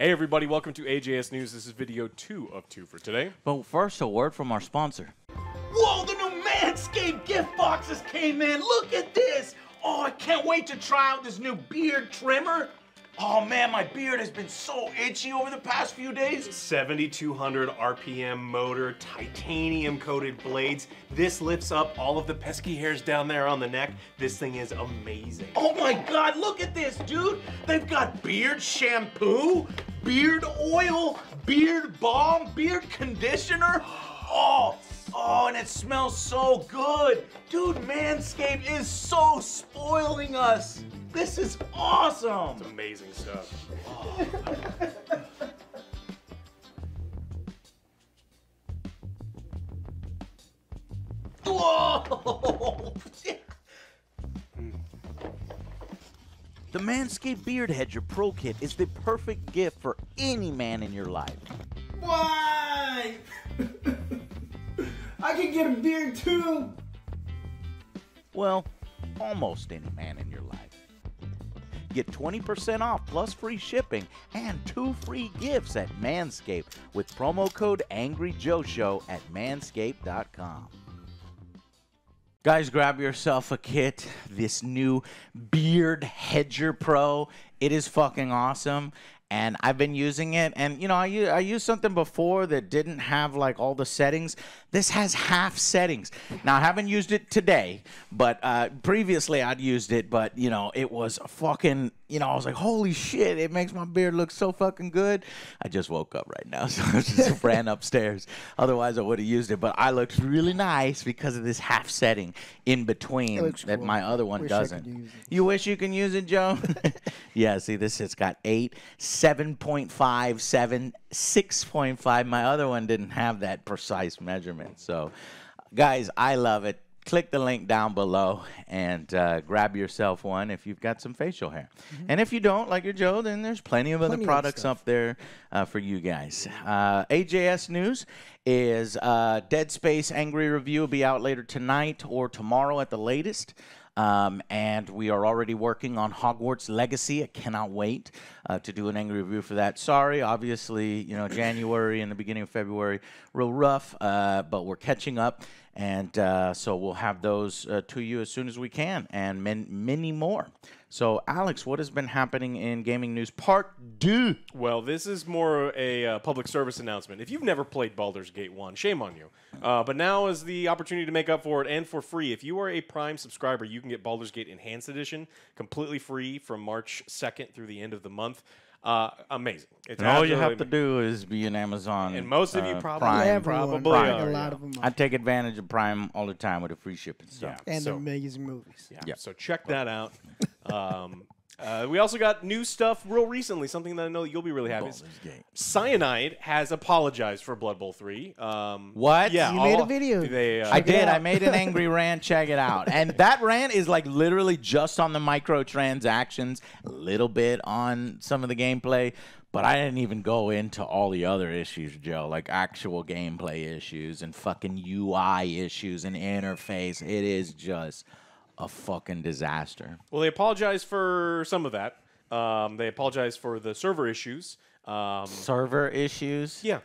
Hey everybody, welcome to AJS News. This is video two of two for today. But first, a word from our sponsor. Whoa, the new Manscaped gift boxes came in. Look at this. Oh, I can't wait to try out this new beard trimmer. Oh man, my beard has been so itchy over the past few days. 7200 RPM motor, titanium coated blades. This lifts up all of the pesky hairs down there on the neck. This thing is amazing. Oh my god, look at this, dude. They've got beard shampoo, beard oil, beard balm, beard conditioner. Oh, oh, and it smells so good. Dude, Manscaped is so spoiling us. This is awesome. It's amazing stuff. Whoa! The Manscaped Beard Hedger Pro Kit is the perfect gift for any man in your life. Why? I can get a beard too. Well, almost any man in your life. Get 20% off plus free shipping and two free gifts at Manscaped with promo code AngryJoeShow at manscaped.com. Guys, grab yourself a kit. This new Beard Hedger Pro. It is fucking awesome. And I've been using it. And, you know, I use, I used something before that didn't have like all the settings. This has half settings. Now, I haven't used it today, but uh, previously I'd used it. But, you know, it was fucking, you know, I was like, holy shit, it makes my beard look so fucking good. I just woke up right now, so I just ran upstairs. Otherwise, I would have used it. But I looked really nice because of this half setting in between that cool. my other one Wish doesn't. You wish you can use it, Joe? yeah, see, this it's got eight, 7.5, 7, 6.5. My other one didn't have that precise measurement. So, guys, I love it. Click the link down below and uh, grab yourself one if you've got some facial hair. And if you don't, like your Joe, then there's plenty of other Plenty of products stuff. up there uh, for you guys. Uh, AJS News is uh, Dead Space Angry Review will be out later tonight or tomorrow at the latest. Um, and we are already working on Hogwarts Legacy. I cannot wait uh, to do an angry review for that. Sorry, obviously, you know, January and the beginning of February, real rough, uh, but we're catching up. And uh, so we'll have those uh, to you as soon as we can, and man- many more. So, Alex, what has been happening in gaming news? Part two. Well, this is more a uh, public service announcement. If you've never played Baldur's Gate 1, shame on you. Uh, but now is the opportunity to make up for it and for free. If you are a Prime subscriber, you can get Baldur's Gate Enhanced Edition completely free from March 2nd through the end of the month. Uh, amazing. It's And all you have to do is be an Amazon. And most of you uh, probably- Prime. Everyone, probably like are, a lot of them I take advantage of Prime all the time with the free shipping Yeah. stuff. and so- amazing movies. Yeah. Yeah. So check that out. um, uh, we also got new stuff real recently, something that I know you'll be really happy. Baldur's Gate. Cyanide has apologized for Blood Bowl 3. Um, What? Yeah. You made a all- video. They, uh, I did. I made an angry rant. Check it out. And that rant is like literally just on the microtransactions, a little bit on some of the gameplay, but I didn't even go into all the other issues, Joe, like actual gameplay issues and fucking UI issues and interface. It is just a fucking disaster. Well, they apologized for some of that. Um, they apologized for the server issues. Um, Server issues? yeah.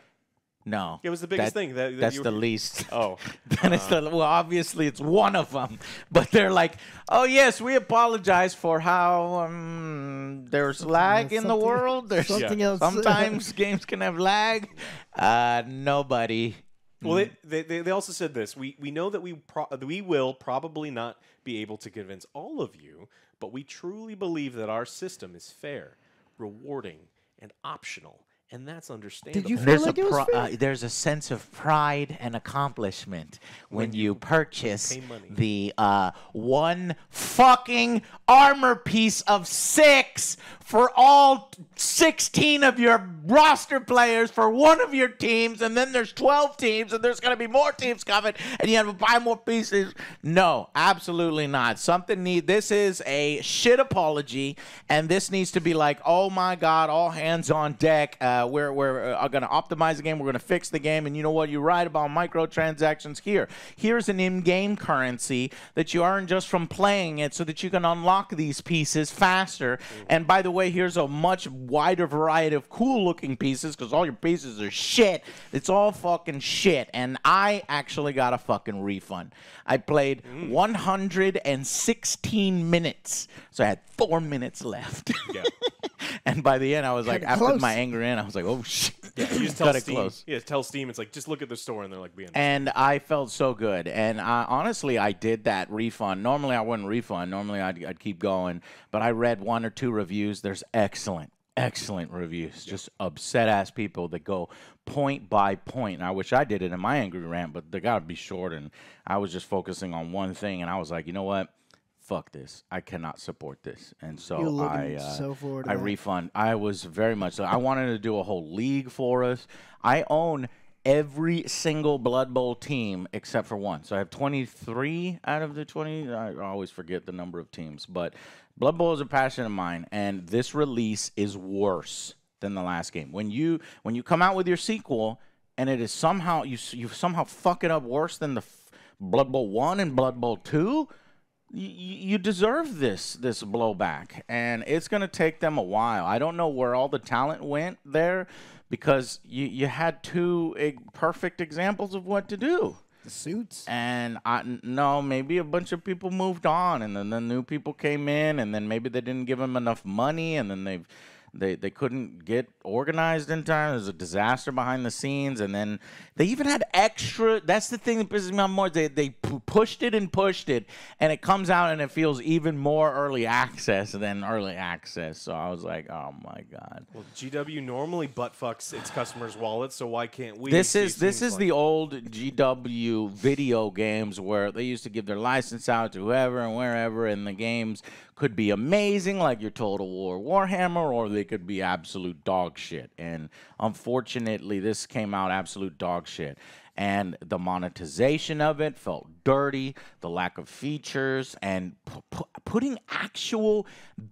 No. It was the biggest That- thing that- that that's you- the least. Oh. then it's the well, obviously it's one of them, but they're like, oh yes, we apologize for how um, there's lag in the world. There's something else. sometimes games can have lag. Uh, nobody. Well, they, mm-hmm. they, they they also said this. We we know that we pro- we will probably not be able to convince all of you, but we truly believe that our system is fair, rewarding, and optional, and that's understandable. you feel There's like a it was pro- fair? uh, there's a sense of pride and accomplishment when, you, purchase the uh, one fucking armor piece of six for all 16 of your roster players for one of your teams, and then there's 12 teams, and there's going to be more teams coming, and you have to buy more pieces. No, absolutely not. Something need. This is a shit apology, and this needs to be like, oh my god, all hands on deck. Uh, uh, we're we're uh, going to optimize the game. We're going to fix the game. And you know what? You're right about microtransactions here. Here's an in-game currency that you earn just from playing it, so that you can unlock these pieces faster. And by the way, here's a much wider variety of cool-looking pieces because all your pieces are shit. It's all fucking shit. And I actually got a fucking refund. I played 116 minutes, so I had four minutes left. Yeah. and by the end, I was like, Kinda after close. my anger in, I was like, oh shit. Yeah, You just tell Cut it Steam. close. Yeah, tell Steam. It's like just look at the store, and they're like being. And I felt so good. And I, honestly, I did that refund. Normally, I wouldn't refund. Normally, I'd, I'd keep going. But I read one or two reviews. There's excellent, excellent reviews. Just upset ass people that go point by point. And I wish I did it in my angry rant, but they got to be short. And I was just focusing on one thing. And I was like, you know what? Fuck this. I cannot support this. And so I uh, so I that. refund. I was very much so. I wanted to do a whole league for us. I own every single Blood Bowl team except for one. So I have 23 out of the 20. I always forget the number of teams, but Blood Bowl is a passion of mine, and this release is worse than the last game. When you when you come out with your sequel, and it is somehow you you somehow fuck it up worse than the f- Blood Bowl one and Blood Bowl two you, you deserve this this blowback and it's going to take them a while i don't know where all the talent went there because you, you had two perfect examples of what to do The suits. and i no, maybe a bunch of people moved on, and then the new people came in, and then maybe they didn't give them enough money, and then they've they they couldn't get organized in time. There's a disaster behind the scenes, and then they even had extra. That's the thing that pisses me off more. They they pushed it and pushed it, and it comes out and it feels even more early access than early access. So I was like, oh my god. well, GW normally butt fucks its customers' wallets, so why can't we? This is this is like- the old GW video games where they used to give their license out to whoever and wherever, and the games could be amazing, like your Total War Warhammer, or they could be absolute dog shit. And unfortunately, this came out absolute dog shit. And the monetization of it felt dirty, the lack of features, and pu- pu- putting actual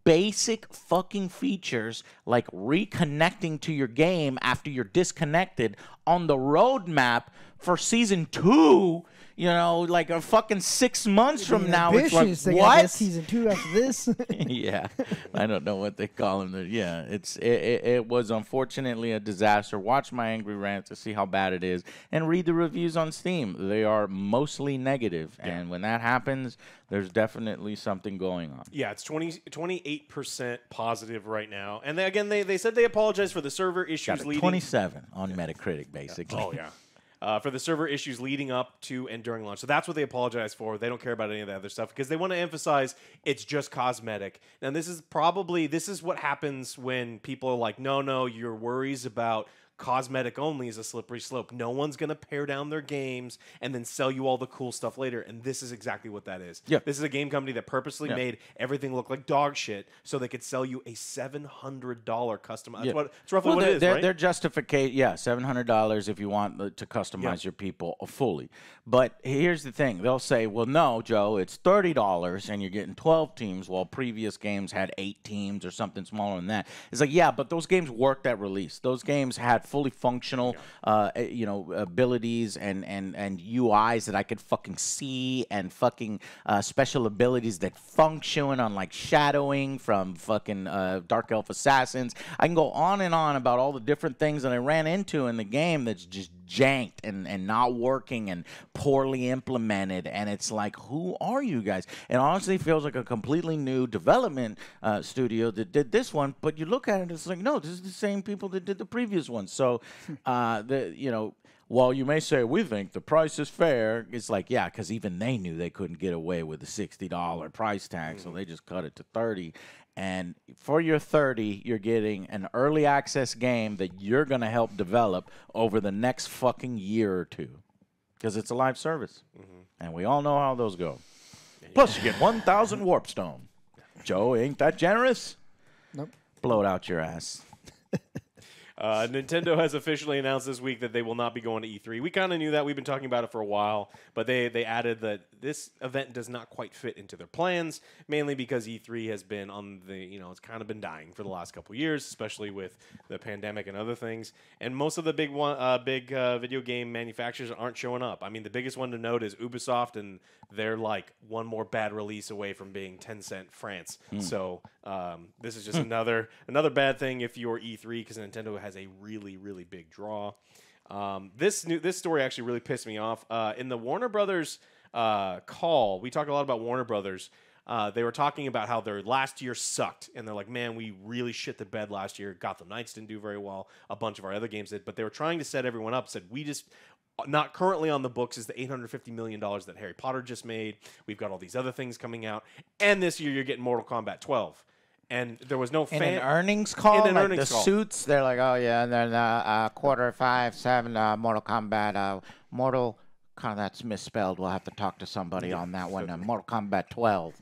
basic fucking features like reconnecting to your game after you're disconnected on the roadmap for season two. You know, like a fucking six months from now, it's Ambitious. like they got what? season two after this. yeah, I don't know what they call them. Yeah, it's it, it, it was unfortunately a disaster. Watch my angry rant to see how bad it is, and read the reviews on Steam. They are mostly negative, and when that happens, there's definitely something going on. Yeah, it's 28 percent positive right now, and they, again, they, they said they apologize for the server issues Got a leading. 27 on Metacritic, basically. Oh yeah. Uh, for the server issues leading up to and during launch. So that's what they apologize for. They don't care about any of the other stuff because they want to emphasize it's just cosmetic. Now this is probably this is what happens when people are like, no, no, your worries about cosmetic only is a slippery slope. No one's gonna pare down their games and then sell you all the cool stuff later. And this is exactly what that is. Yeah. This is a game company that purposely Yeah. made everything look like dog shit so they could sell you a seven hundred dollar custom. That's Yeah. what it's roughly Well, what it is, their, right? their justification, yeah, seven hundred dollars if you want to customize your people uh, fully. But here's the thing: they'll say, "Well, no, Joe, it's thirty dollars, and you're getting twelve teams, while previous games had eight teams or something smaller than that." It's like, yeah, but those games worked at release. Those games had fully functional, uh, eh, you know, abilities and and and UIs that I could fucking see, and fucking uh, special abilities that function on like shadowing from fucking uh, Dark Elf Assassins. I can go on and on about all the different things that I ran into in the game that's just janked and, and not working and poorly implemented. And it's like, who are you guys? It honestly feels like a completely new development uh, studio that did this one. But you look at it, it's like, no, this is the same people that did the previous one. So, uh, the you know. While you may say we think the price is fair, it's like yeah, because even they knew they couldn't get away with the sixty dollar price tag, so they just cut it to thirty. And for your thirty, you're getting an early access game that you're gonna help develop over the next fucking year or two, because it's a live service, and we all know how those go. Plus, you get one thousand warpstone. Joe, ain't that generous? Nope. Blow it out your ass. Uh, Nintendo has officially announced this week that they will not be going to E3. We kind of knew that. We've been talking about it for a while, but they they added that this event does not quite fit into their plans, mainly because E3 has been on the you know it's kind of been dying for the last couple years, especially with the pandemic and other things. And most of the big one, uh, big uh, video game manufacturers aren't showing up. I mean, the biggest one to note is Ubisoft, and they're like one more bad release away from being Tencent France. So um, this is just another another bad thing if you're E3 because Nintendo has a really really big draw. Um, this new this story actually really pissed me off. Uh, in the Warner Brothers uh, call, we talk a lot about Warner Brothers. Uh, they were talking about how their last year sucked, and they're like, "Man, we really shit the bed last year. Gotham Knights didn't do very well. A bunch of our other games did, but they were trying to set everyone up. Said we just not currently on the books is the 850 million dollars that Harry Potter just made. We've got all these other things coming out, and this year you're getting Mortal Kombat 12." And there was no In fan an earnings call, an like earnings the call. suits, they're like, oh yeah, and then uh, uh, quarter five seven, uh, Mortal Kombat, uh, Mortal, kind of that's misspelled. We'll have to talk to somebody on that one. Uh, Mortal Kombat twelve.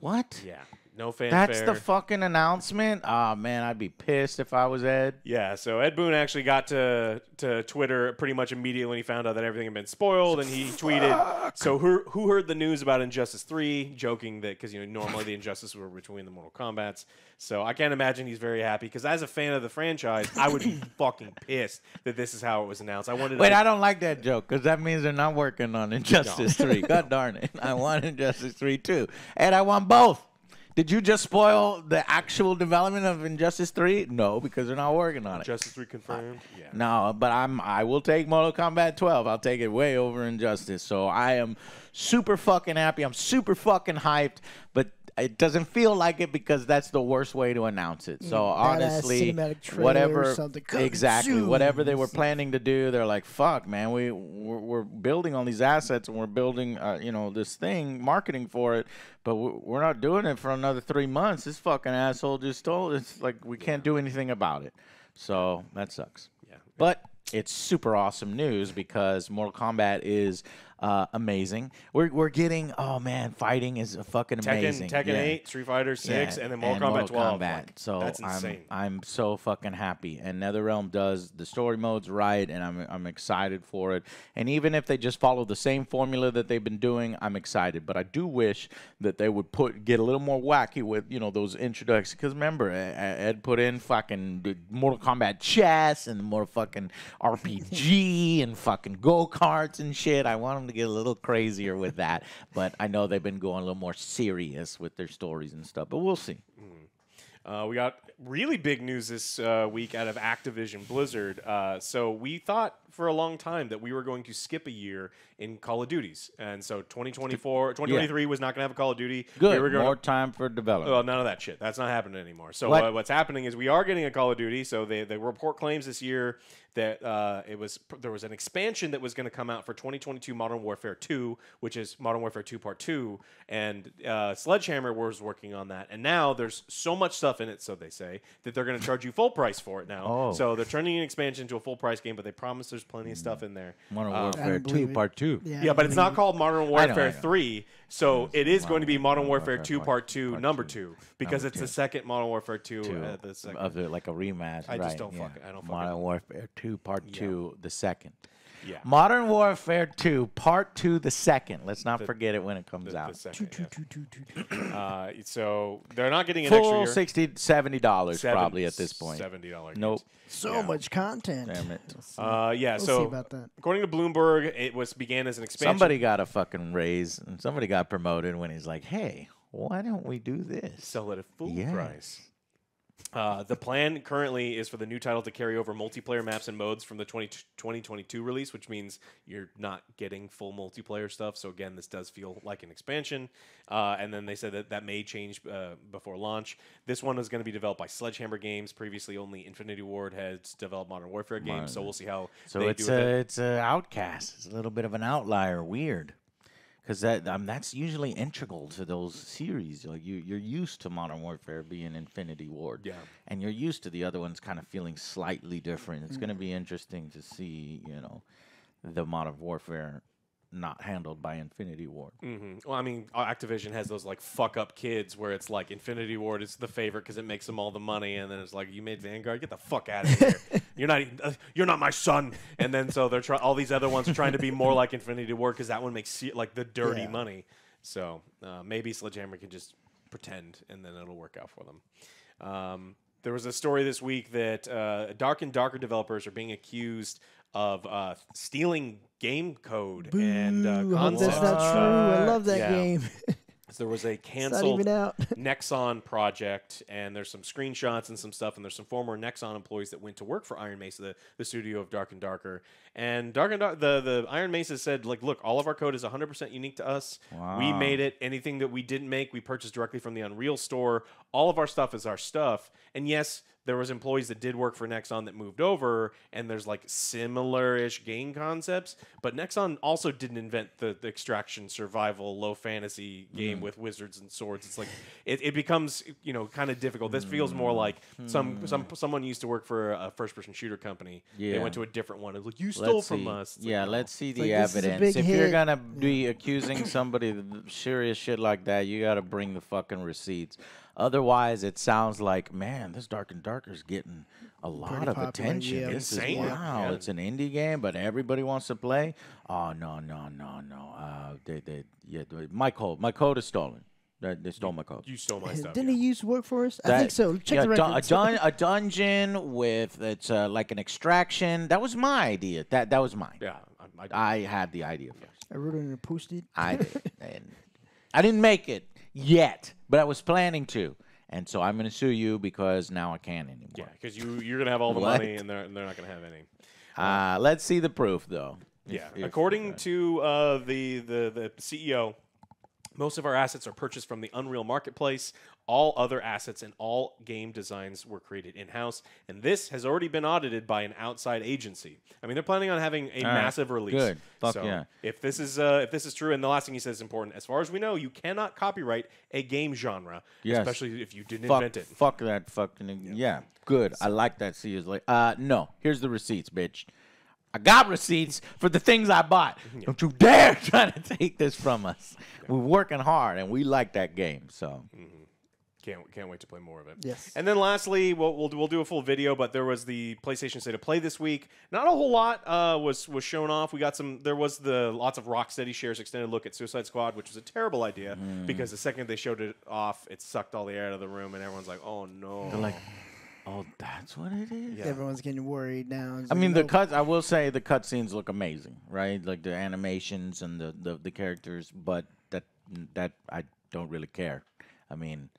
What? Yeah, no fanfare. That's the fucking announcement. Oh man, I'd be pissed if I was Ed. Yeah, so Ed Boon actually got to to Twitter pretty much immediately when he found out that everything had been spoiled, and he tweeted, "So who who heard the news about Injustice Three? Joking that because you know normally the Injustice were between the Mortal Kombat's. So I can't imagine he's very happy because as a fan of the franchise, I would be fucking pissed that this is how it was announced. I wanted. Wait, to, I don't like that joke because that means they're not working on Injustice 3. God darn it. I want Injustice 3 too. And I want both. Did you just spoil the actual development of Injustice 3? No, because they're not working on it. Justice Three confirmed. Uh, yeah. No, but I'm I will take Mortal Kombat 12. I'll take it way over Injustice. So I am super fucking happy. I'm super fucking hyped, but it doesn't feel like it because that's the worst way to announce it. So badass honestly, cinematic trailer or whatever exactly soon. whatever they were planning to do, they're like, "Fuck, man, we we're, we're building all these assets and we're building, uh, you know, this thing, marketing for it, but we- we're not doing it for another three months. This fucking asshole just stole. It's like we can't do anything about it. So that sucks. Yeah. But it's super awesome news because Mortal Kombat is uh, amazing. We're, we're getting oh man, fighting is fucking amazing. Tekken Yeah. 8, Street Fighter 6, Yeah, and then Mortal Kombat 12. Kombat. Like, so that's I'm insane. I'm so fucking happy. And NetherRealm does the story modes right, and I'm I'm excited for it. And even if they just follow the same formula that they've been doing, I'm excited. But I do wish that they would put get a little more wacky with you know those introductions. Because remember, Ed put in fucking Mortal Kombat chess and more fucking RPG and fucking go karts and shit. I want them to get a little crazier with that. But I know they've been going a little more serious with their stories and stuff. But we'll see. Uh, we got really big news this uh, week out of Activision Blizzard. Uh, so we thought for a long time that we were going to skip a year in Call of Duties, and so 2024, 2023 was not going to have a Call of Duty. Good. We were gonna- More time for development. well, none of that shit. That's not happening anymore. So What? uh, what's happening is we are getting a Call of Duty. So they the report claims this year that uh, it was there was an expansion that was going to come out for 2022 Modern Warfare 2, which is Modern Warfare 2 Part 2, and uh, Sledgehammer was working on that. And now there's so much stuff in it, so they say that they're going to charge you full price for it now. Oh. So they're turning an expansion to a full price game, but they promise there's plenty of stuff in there. Modern Um, Warfare don't 2 believe it. Part 2. Yeah, yeah, but it's not called Modern Warfare I know. 3, so it is going to be Modern Modern Warfare Warfare 2 Part- Part 2, Part number 2. 2, because Number it's the two. second Modern Warfare 2, Two uh, the second. of it, like a rematch. I just right, don't yeah. fucking- I don't Modern fucking- Warfare 2 Part 2, the second. Yeah. Modern Warfare 2 Part 2, the second. Let's not The- forget it when it comes the, out. the second, yeah. Uh, so they're not getting an Full extra 60 70 dollars year. probably at this point. Seventy dollars. Nope. So Yeah. much content. Damn it. Uh, yeah. We'll see so about that. according to Bloomberg, it was began as an expansion. Somebody got a fucking raise and somebody got promoted when he's like, "Hey, why don't we do this?" sell it at full Yes. price. Uh, the plan currently is for the new title to carry over multiplayer maps and modes from the 20, 2022 release, which means you're not getting full multiplayer stuff. So, again, this does feel like an expansion. Uh, and then they said that that may change uh, before launch. This one is going to be developed by Sledgehammer Games. Previously, only Infinity Ward has developed Modern Warfare games. So, we'll see how So they it's do a it. it's a outcast. It's a little bit of an outlier. Weird, because that um, that's usually integral to those series. Like you you're used to Modern Warfare being Infinity Ward, Yeah. and you're used to the other ones kind of feeling slightly different. It's going to be interesting to see, you know, the Modern Warfare not handled by Infinity Ward. Mm-hmm. Well, I mean, uh, Activision has those like fuck up kids where it's like Infinity Ward is the favorite because it makes them all the money, and then it's like you made Vanguard, get the fuck out of here. you're not, even- uh, you're not my son. And then so they're trying. All these other ones are trying to be more like Infinity Ward because that one makes se- like the dirty Yeah. money. So uh, maybe Sledgehammer can just pretend, and then it'll work out for them. Um, there was a story this week that uh, Dark and Darker developers are being accused of uh, stealing game code and uh, Boo, I hope that's not true. I love that Yeah. game. There was a it's not canceled even out. Nexon project, and there's some screenshots and some stuff, and there's some former Nexon employees that went to work for Ironmace, the, the studio of Dark and Darker. And Dark and Dark, the the Ironmace said, like, look, all of our code is 100% unique to us. We made it. Anything that we didn't make, we purchased directly from the Unreal store. All of our stuff is our stuff. And yes, there was employees that did work for Nexon that moved over, and there's like similar-ish game concepts. But Nexon also didn't invent the, the extraction survival low fantasy game mm. with wizards and swords. It's like it, it becomes you know kind of difficult. This feels more like some mm. some someone used to work for a first-person shooter company. They went to a different one. It was like you stole Let's from see. us. It's yeah, no. let's see the like, this is a evidence. big If you're gonna be accusing somebody of serious shit like that, you gotta bring the fucking receipts. Otherwise, it sounds like, man, this Dark and Darker's getting a lot Pretty of popular, attention. yeah. This is Insane. wow. Yeah. It's an indie game, but everybody wants to play. Oh no, no, no, no. Uh, they, they, yeah, they- my code, my code is stolen. They, they stole my code. You stole my stuff. Didn't yeah. he used to work for us? I That- think so. Check yeah, the dun- records. a, dun- a dungeon with it's uh, like an extraction. That was my idea. That that was mine. Yeah, I, I, I had the idea first. I wrote it in a post-it. I did. and I didn't make it yet, but I was planning to. And so I'm going to sue you because now I can't anymore. yeah, because you you're gonna have all the money, and they're and they're not gonna have any. Uh, let's see the proof, though. If- Yeah, if- according to uh, the, the the CEO, most of our assets are purchased from the Unreal Marketplace. All other assets and all game designs were created in house, and this has already been audited by an outside agency. I mean, they're planning on having a All right, massive release. good. Fuck so yeah. If this is uh, if this is true, and the last thing he says is important, as far as we know, you cannot copyright a game genre, Yes. especially if you didn't fuck, invent it. fuck that fucking yeah. Good. I like that. See you later. Uh, no. Here's the receipts, bitch. I got receipts for the things I bought. Don't you dare try to take this from us. We're working hard and we like that game. So Can't can't wait to play more of it. Yes. And then lastly, we'll, we'll we'll do a full video, but there was the PlayStation State of Play this week. Not a whole lot uh, was was shown off. We got some. There was the lots of Rocksteady shares extended look at Suicide Squad, which was a terrible idea Mm. because the second they showed it off, it sucked all the air out of the room, and everyone's like, "Oh no!" they're like, oh, that's what it is. Yeah. Everyone's getting worried now. I mean, the nope. cuts. I will say the cutscenes look amazing, right? Like the animations and the, the the characters, but that that I don't really care. I mean,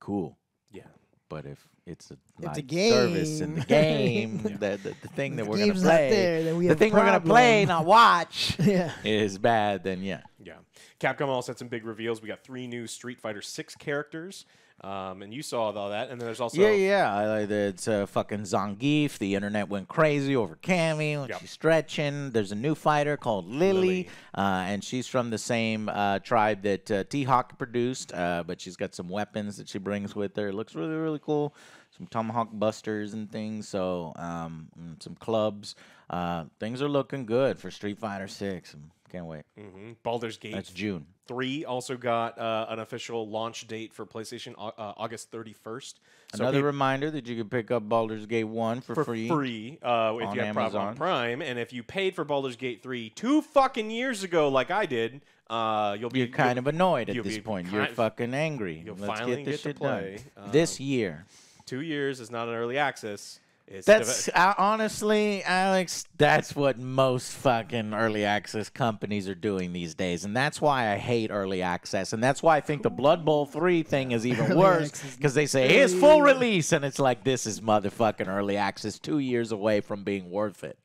cool, yeah. but if it's a It's a live service in the game, game. the, the the thing that The we're gonna play, there, then we the thing we're gonna play, not watch, Yeah. is bad. Then yeah, Yeah. Capcom also had some big reveals. We got three new Street Fighter Six characters, um, and you saw all that. And then there's also yeah, yeah. I It's uh, fucking Zangief. The internet went crazy over Cammy Yep. she's stretching. There's a new fighter called Lily, Lily. Uh, and she's from the same uh, tribe that uh, T Hawk produced, uh, but she's got some weapons that she brings with her. It looks really, really cool. Some tomahawk busters and things. So um, some clubs. Uh, things are looking good for Street Fighter Six. Can't wait. Mhm. Baldur's Gate That's June. 3 also got uh, an official launch date for PlayStation uh, August 31st. So Another peop- reminder that you can pick up Baldur's Gate One for, for free. free, uh, if you have Prime, Amazon. Prime, and if you paid for Baldur's Gate 3 two fucking years ago, like I did, uh, you'll be You're kind of annoyed at this point. You're fucking angry. you'll Let's finally get this get to shit play, done. this um, year. two years is not an early access. It's That's deve- uh, honestly, Alex. That's what most fucking early access companies are doing these days, and that's why I hate early access, and that's why I think the Blood Bowl three thing is even Early worse because they say here's full release, and it's like this is motherfucking early access, two years away from being worth it.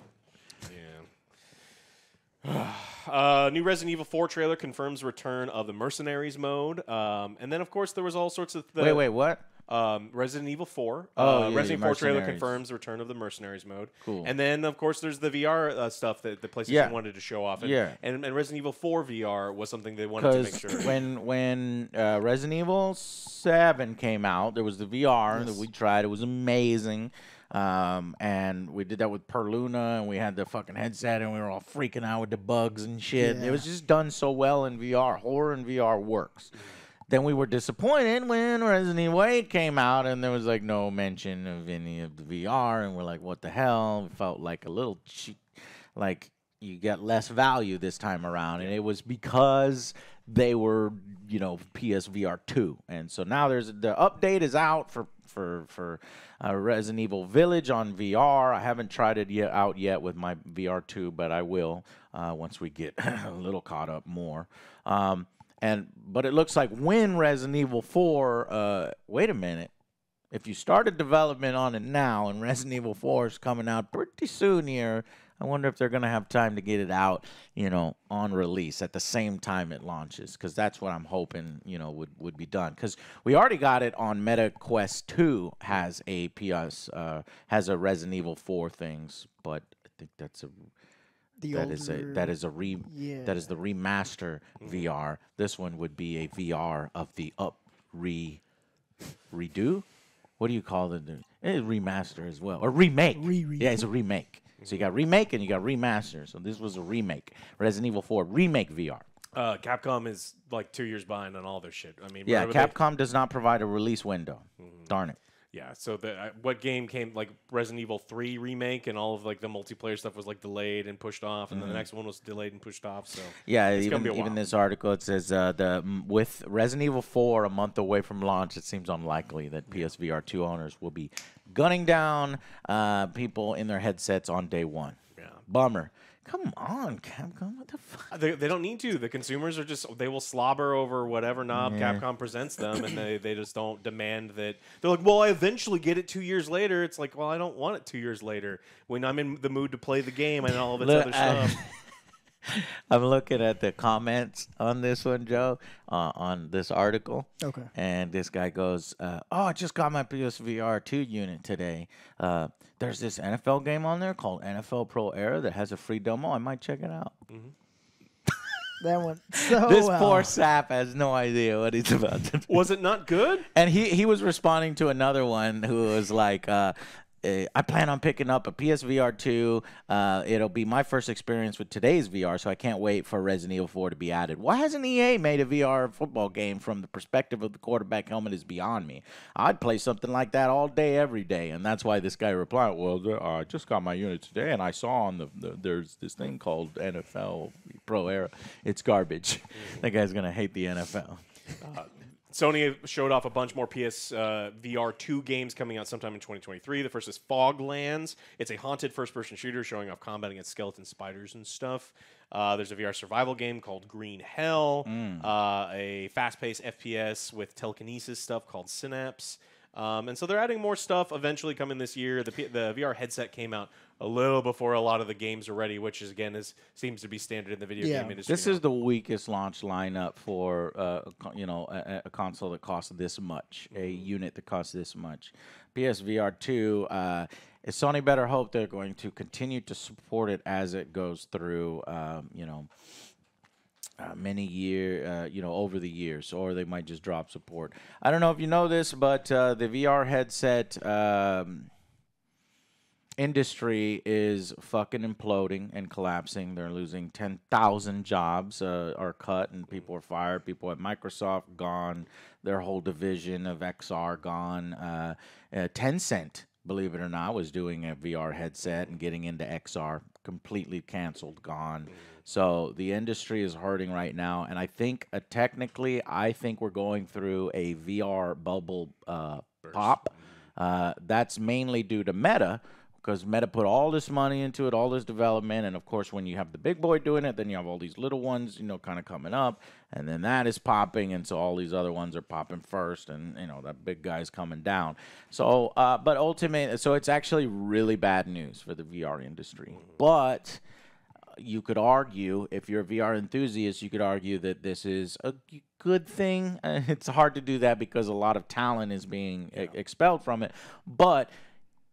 Yeah. uh, new Resident Evil 4 trailer confirms return of the Mercenaries mode, um, and then of course there was all sorts of the, wait, wait, what? Um, Resident Evil 4. Oh, uh, yeah, Resident Evil 4 trailer confirms the return of the Mercenaries mode. Cool. And then, of course, there's the VR uh, stuff that the PlayStation Yeah. wanted to show off. And, Yeah. And, and Resident Evil 4 VR was something they wanted to make sure. when when uh, Resident Evil Seven came out, there was the VR that we tried. It was amazing. Um, and we did that with Perluna, and we had the fucking headset, and we were all freaking out with the bugs and shit. Yeah. It was just done so well in VR. Horror in VR works. Then we were disappointed when Resident Evil 8 came out, and there was like no mention of any of the VR, and we're like, what the hell? It felt like a little cheap, like you get less value this time around, and it was because they were, you know, PSVR 2, and so now there's the update is out for for for uh, Resident Evil Village on VR. I haven't tried it yet out yet with my VR 2, but I will uh, once we get a little caught up more. Um, and but it looks like when Resident Evil 4, uh, wait a minute. If you started development on it now and Resident Evil 4 is coming out pretty soon here, I wonder if they're going to have time to get it out, you know, on release at the same time it launches because that's what I'm hoping, you know, would, would be done. Because we already got it on Meta Quest 2 has a PS, uh, has a Resident Evil 4 things, but I think that's a The that is a that is a re that is the remaster VR. This one would be a VR of the up re redo. What do you call it? It's remaster as well or remake. Re-re. Yeah, it's a remake. So you got remake and you got remaster. So this was a remake. Resident Evil 4 remake VR. Uh, Capcom is like two years behind on all their shit. I mean, Yeah, whatever they- Capcom does not provide a release window. Darn it. Yeah, so the uh, what game came like Resident Evil 3 remake and all of like the multiplayer stuff was like delayed and pushed off and then the next one was delayed and pushed off. So Yeah, it's even even this article it says uh, the with Resident Evil 4 a month away from launch, it seems unlikely that PSVR 2 owners will be gunning down uh, people in their headsets on day one. Yeah. Bummer. Come on, Capcom. What the fuck? They, they don't need to. The consumers are just they will slobber over whatever knob Yeah. Capcom presents them, and they, they just don't demand that. They're like, well, I eventually get it two years later. It's like, well, I don't want it two years later. When I'm in the mood to play the game and all of its Look, other I- stuff. I'm looking at the comments on this one, Joe, uh, on this article. Okay. And this guy goes, uh, "Oh, I just got my PSVR two unit today. Uh, there's this NFL game on there called NFL Pro Era that has a free demo. I might check it out." Mm-hmm. That one. So this well. poor sap has no idea what he's about to do. Was it not good? And he he was responding to another one who was like, uh, eh, I plan on picking up a PSVR 2. Uh, it'll be my first experience with today's VR, so I can't wait for Resident Evil 4 to be added. Why hasn't EA made a VR football game from the perspective of the quarterback helmet is beyond me. I'd play something like that all day, every day. And that's why this guy replied, Well, uh, I just got my unit today, and I saw on the, the there's this thing called NFL Pro Era. It's garbage. that guy's going to hate the NFL. Sony showed off a bunch more PS uh, VR 2 games coming out sometime in 2023. The first is Foglands. It's a haunted first person shooter showing off combat against skeleton spiders and stuff. Uh, there's a VR survival game called Green Hell, uh, a fast paced FPS with telekinesis stuff called Synapse. Um, and so they're adding more stuff eventually coming this year. The, P- the VR headset came out a little before a lot of the games are ready, which is again is seems to be standard in the video Yeah. game industry. This now. is the weakest launch lineup for uh, a co- you know a, a console that costs this much, a unit that costs this much. PSVR two. Uh, Sony better hope they're going to continue to support it as it goes through. Um, you know. Uh, many year, uh, you know, over the years, or they might just drop support. I don't know if you know this, but uh, the VR headset um, industry is fucking imploding and collapsing. They're losing 10,000 jobs uh, are cut and people are fired. People at Microsoft gone. Their whole division of XR gone. Uh, uh, Tencent, believe it or not, was doing a VR headset and getting into XR. Completely canceled, gone. So the industry is hurting right now, and I think uh, technically, I think we're going through a VR bubble uh, pop. Uh, that's mainly due to Meta because Meta put all this money into it, all this development, and of course, when you have the big boy doing it, then you have all these little ones, you know, kind of coming up, and then that is popping, and so all these other ones are popping first, and you know that big guy's coming down. So, uh, but ultimately, so it's actually really bad news for the VR industry, but you could argue, if you're a VR enthusiast, you could argue that this is a good thing. It's hard to do that because a lot of talent is being e- expelled from it. But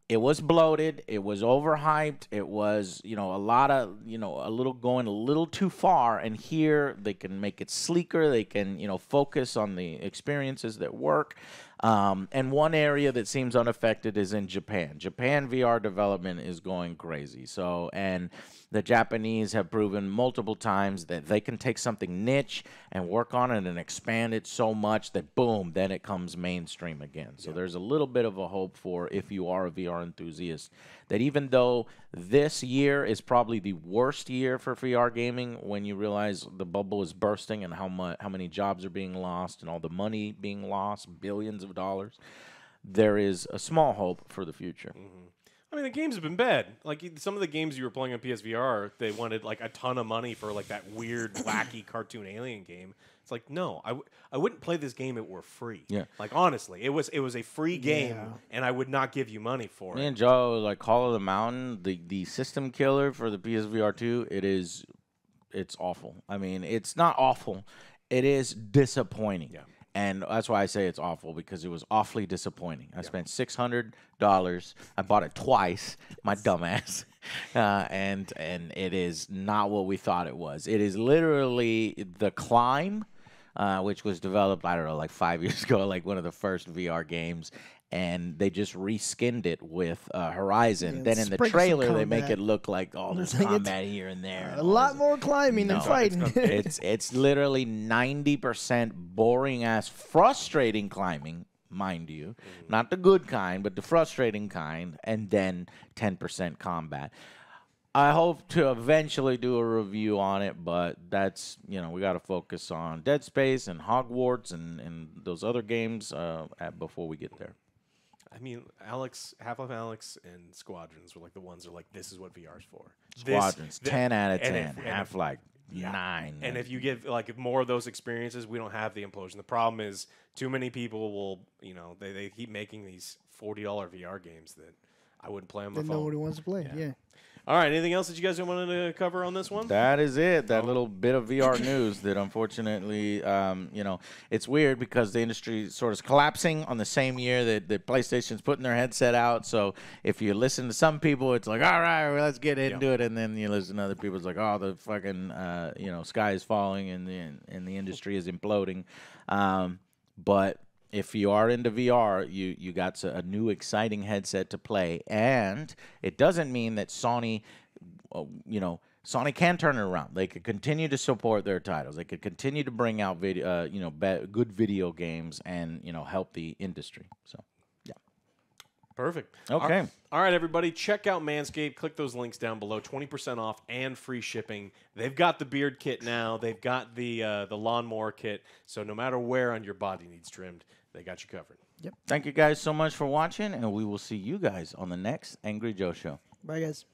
it was bloated. It was overhyped. It was, you know, a lot of, you know, a little going a little too far. And here they can make it sleeker. They can, you know, focus on the experiences that work. Um, and one area that seems unaffected is in Japan. Japan VR development is going crazy. So, and the Japanese have proven multiple times that they can take something niche and work on it and expand it so much that boom, then it comes mainstream again. So there's a little bit of a hope for if you are a VR enthusiast that even though this year is probably the worst year for VR gaming when you realize the bubble is bursting and how much how many jobs are being lost and all the money being lost, billions of dollars, there is a small hope for the future. Mm-hmm. I mean, the games have been bad. Like some of the games you were playing on PSVR, they wanted like a ton of money for like that weird, wacky cartoon alien game. It's like, no, I, w- I wouldn't play this game if it were free. Yeah. Like honestly, it was it was a free game, Yeah. and I would not give you money for Me it. and Joe like Call of the Mountain, the the system killer for the PSVR two. It is, it's awful. I mean, it's not awful. It is disappointing. Yeah. And that's why I say it's awful because it was awfully disappointing. I spent six hundred dollars. I bought it twice. My dumbass. Uh, and and it is not what we thought it was. It is literally the climb, uh, which was developed I don't know like five years ago, like one of the first VR games, and they just reskinned it with uh, Horizon. Yeah, then in the trailer, they make it look like all there's It's like combat here and there. and A lot this- more climbing No, than it's fighting. it's it's literally ninety percent boring ass, frustrating climbing, mind you, not the good kind, but the frustrating kind, and then ten percent combat. I hope to eventually do a review on it, but that's you know we got to focus on Dead Space and Hogwarts and and those other games uh, at, before we get there. I mean, Alex, Half Life Alyx, and Squadrons were like the ones that are like, this is what VR's for. This- Squadrons, th- ten out of ten, if- half if- like Yeah. nine. And if you get like more of those experiences, we don't have the implosion. The problem is too many people will, you know, they, they keep making these forty dollar VR games that I wouldn't play on my Then phone. nobody wants to play. Yeah. All right, anything else that you guys wanted to cover on this one? That is it. Oh. That little bit of VR news that unfortunately, um, you know, it's weird because the industry sort of is collapsing on the same year that, that PlayStation's putting their headset out. So if you listen to some people, it's like, all right, well, let's get into it. And then you listen to other people, it's like, oh, the fucking, uh, you know, sky is falling and the, and the industry is imploding. Um, but if you are into VR, you you got a new exciting headset to play, and it doesn't mean that Sony, uh, you know, Sony can turn it around. They could continue to support their titles. They could continue to bring out video, uh, you know, be- good video games, and you know, help the industry. So Perfect. Okay. All- All right, everybody, check out Manscaped. Click those links down below. Twenty percent off and free shipping. They've got the beard kit now. They've got the uh, the lawnmower kit. So no matter where on your body needs trimmed, they got you covered. Yep. Thank you guys so much for watching, and we will see you guys on the next Angry Joe show. Bye, guys.